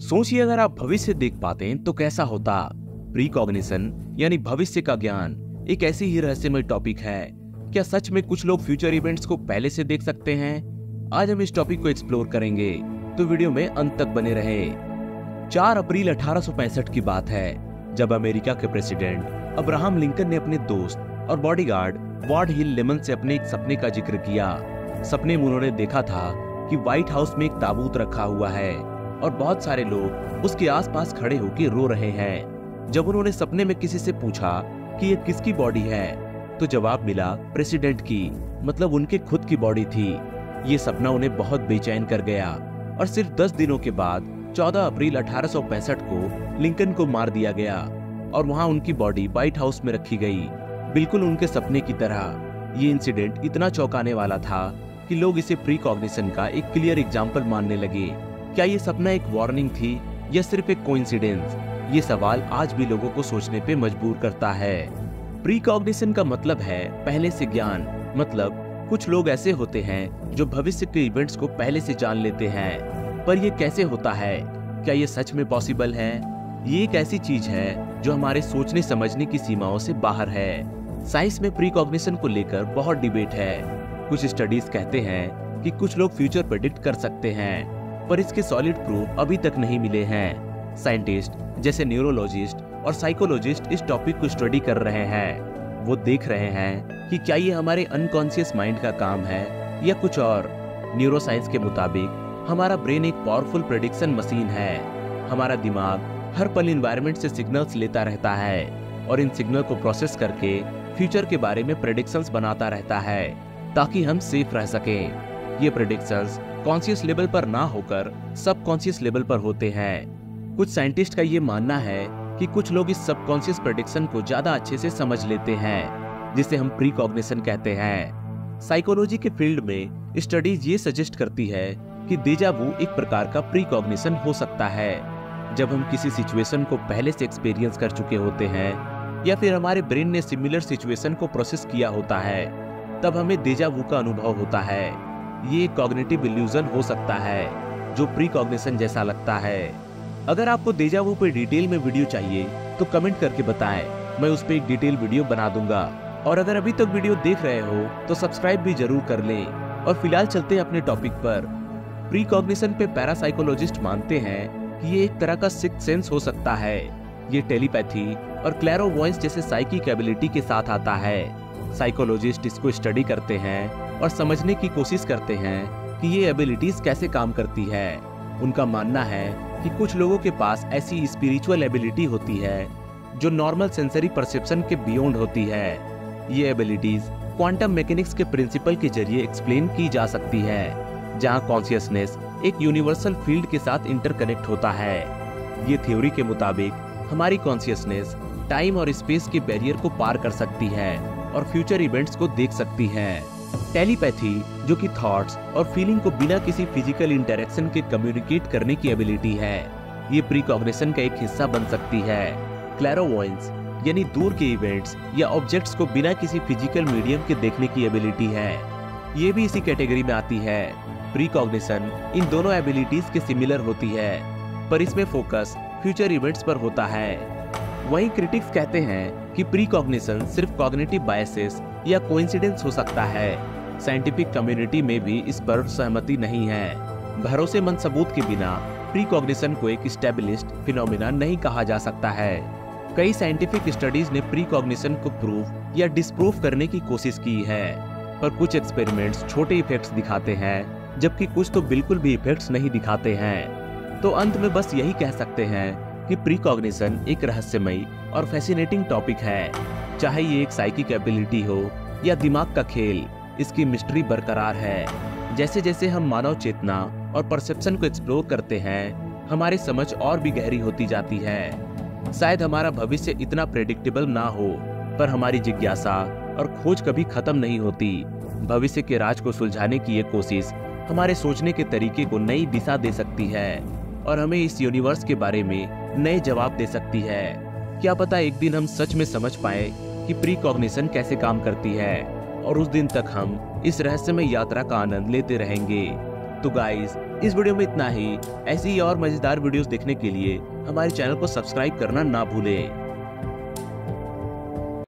सोचिए, अगर आप भविष्य देख पाते तो कैसा होता? प्रीकॉग्निशन यानी भविष्य का ज्ञान, एक ऐसी ही रहस्यमय टॉपिक है। क्या सच में कुछ लोग फ्यूचर इवेंट्स को पहले से देख सकते हैं? आज हम इस टॉपिक को एक्सप्लोर करेंगे। तो वीडियो में अंत तक बने रहे। 4 अप्रैल अठारह सौ पैंसठ की बात है, जब अमेरिका के प्रेसिडेंट अब्राहम लिंकन ने अपने दोस्त और बॉडीगार्ड वार्ड हिल लेमन से अपने एक सपने का ज़िक्र किया। सपने में उन्होंने देखा था कि व्हाइट हाउस में एक ताबूत रखा हुआ है। और बहुत सारे लोग उसके आसपास खड़े होकर रो रहे हैं। जब उन्होंने सपने में किसी से पूछा कि ये किसकी बॉडी है तो जवाब मिला प्रेसिडेंट की मतलब उनके खुद की बॉडी थी। ये सपना उन्हें बहुत बेचैन कर गया और सिर्फ़ दस दिनों के बाद 14 अप्रैल अठारह सौ पैंसठ को लिंकन को मार दिया गया और वहाँ उनकी बॉडी व्हाइट हाउस में रखी गई। बिल्कुल उनके सपने की तरह, ये इंसिडेंट इतना चौंकाने वाला था कि लोग इसे प्री का एक क्लियर एग्ज़ाम्पल मानने लगे। क्या ये सपना एक वार्निंग थी या सिर्फ़ एक कोइंसिडेंस ये सवाल आज भी लोगों को सोचने पे मजबूर करता है। प्री कॉग्निशन का मतलब है पहले से ज्ञान। मतलब कुछ लोग ऐसे होते हैं जो भविष्य के इवेंट्स को पहले से जान लेते हैं। पर ये कैसे होता है? क्या ये सच में पॉसिबल है? ये एक ऐसी चीज़ है जो हमारे सोचने समझने की सीमाओं से बाहर है। साइंस में प्री कॉग्निशन को लेकर बहुत डिबेट है। कुछ स्टडीज़ कहते हैं कि कुछ लोग फ्यूचर प्रेडिक्ट कर सकते हैं। पर इसके सॉलिड प्रूफ अभी तक नहीं मिले हैं। साइंटिस्ट जैसे न्यूरोलॉजिस्ट और साइकोलॉजिस्ट इस टॉपिक को स्टडी कर रहे हैं। वो देख रहे हैं कि क्या ये हमारे अनकॉन्शियस माइंड का काम है या कुछ और। न्यूरोसाइंस के मुताबिक, हमारा ब्रेन एक पावरफुल प्रेडिक्शन मशीन है। हमारा दिमाग हर पल इन्वायरमेंट से सिग्नल्स लेता रहता है और इन सिग्नल को प्रोसेस करके फ्यूचर के बारे में प्रेडिक्शंस बनाता रहता है, ताकि हम सेफ़ रह सके। ये प्रेडिक्शंस कॉन्शियस लेवल पर ना होकर सब कॉन्शियस लेवल पर होते हैं। कुछ साइंटिस्ट का ये मानना है कि कुछ लोग इस सबकॉन्शियस प्रेडिक्शन को ज़्यादा अच्छे से समझ लेते हैं, जिसे हम प्री कहते हैं। साइकोलॉजी के फ़ील्ड में स्टडीज़ ये सजेस्ट करती है कि देजावू एक प्रकार का प्री हो सकता है। जब हम किसी सिचुएशन को पहले से एक्सपीरियंस कर चुके होते हैं, या फिर हमारे ब्रेन ने सिमिलर सिचुएशन को प्रोसेस किया होता है, तब हमें देजावू का अनुभव होता है। ये कॉग्निटिव इल्यूजन हो सकता है, जो प्री कॉग्निशन जैसा लगता है। अगर आपको देजावू पे डिटेल में वीडियो चाहिए तो कमेंट करके बताएँ। मैं उस पर एक डिटेल वीडियो बना दूँगा। और अगर अभी तक वीडियो देख रहे हो तो सब्सक्राइब भी ज़रूर कर लें। और फ़िलहाल चलते हैं अपने टॉपिक पर। प्री कॉग्निशन पे पैरासाइकोलॉजिस्ट मानते हैं कि ये एक तरह का सिक्स सेंस हो सकता है। ये टेलीपैथी और क्लैरोवॉइस जैसे साइकिक एबिलिटी के साथ आता है। साइकोलॉजिस्ट इसको स्टडी करते हैं। और समझने की कोशिश करते हैं कि ये एबिलिटीज कैसे काम करती है। उनका मानना है कि कुछ लोगों के पास ऐसी स्पिरिचुअल एबिलिटी होती है, जो नॉर्मल सेंसरी परसेप्शन के बियॉन्ड होती है। ये एबिलिटीज क्वांटम मैकेनिक्स के प्रिंसिपल के ज़रिए एक्सप्लेन की जा सकती है, जहाँ कॉन्सियसनेस एक यूनिवर्सल फ़ील्ड के साथ इंटरकनेक्ट होता है। ये थ्योरी के मुताबिक हमारी कॉन्सियसनेस टाइम और स्पेस के बैरियर को पार कर सकती है और फ्यूचर इवेंट्स को देख सकती है। टेलीपैथी, जो कि थॉट्स और फीलिंग को बिना किसी फ़िज़िकल इंटरेक्शन के कम्युनिकेट करने की एबिलिटी है, ये प्रीकॉग्निशन का एक हिस्सा बन सकती है। क्लैरोवॉइंस यानी दूर के इवेंट्स या ऑब्जेक्ट्स को बिना किसी फ़िज़िकल मीडियम के देखने की एबिलिटी है। ये भी इसी कैटेगरी में आती है। प्रीकॉग्निशन इन दोनों एबिलिटीज के सिमिलर होती है, पर इसमें फोकस फ्यूचर इवेंट्स पर होता है। वहीं क्रिटिक्स कहते हैं कि प्रीकॉग्निशन सिर्फ़ कॉग्निटिव बायसेस या कोइंसिडेंस हो सकता है। साइंटिफिक कम्युनिटी में भी इस पर सहमति नहीं है। भरोसेमंद सबूत के बिना प्रीकॉग्निशन को एक स्टेबलिस्ट फिनोमिना नहीं कहा जा सकता है। कई साइंटिफिक स्टडीज़ ने प्रीकॉग्निशन को प्रूफ या डिस्प्रूव करने की कोशिश की है, पर कुछ एक्सपेरिमेंट्स छोटे इफेक्ट्स दिखाते हैं, जबकि कुछ तो बिल्कुल भी इफेक्ट्स नहीं दिखाते हैं। तो अंत में बस यही कह सकते हैं कि प्रीकॉग्निशन एक रहस्यमयी और फैसिनेटिंग टॉपिक है। चाहे ये एक साइकिक एबिलिटी हो या दिमाग का खेल, इसकी मिस्ट्री बरकरार है। जैसे जैसे हम मानव चेतना और परसेप्शन को एक्सप्लोर करते हैं, हमारी समझ और भी गहरी होती जाती है। शायद हमारा भविष्य इतना प्रेडिक्टेबल ना हो, पर हमारी जिज्ञासा और खोज कभी खत्म नहीं होती। भविष्य के राज को सुलझाने की ये कोशिश हमारे सोचने के तरीके को नई दिशा दे सकती है और हमें इस यूनिवर्स के बारे में नए जवाब दे सकती है। क्या पता एक दिन हम सच में समझ पाए कि प्री कॉग्निशन कैसे काम करती है। और उस दिन तक हम इस रहस्यमय यात्रा का आनंद लेते रहेंगे। तो गाइस इस वीडियो में इतना ही। ऐसी और मज़ेदार वीडियोस देखने के लिए हमारे चैनल को सब्सक्राइब करना ना भूलें।